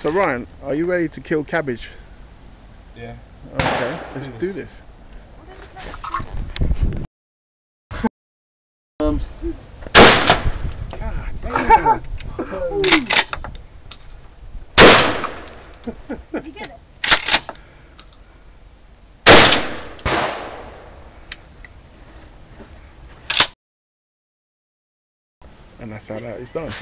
So Ryan, are you ready to kill cabbage? Yeah. Okay, let's, do do this. this. Um, Did you get it? And that's how that is done.